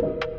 you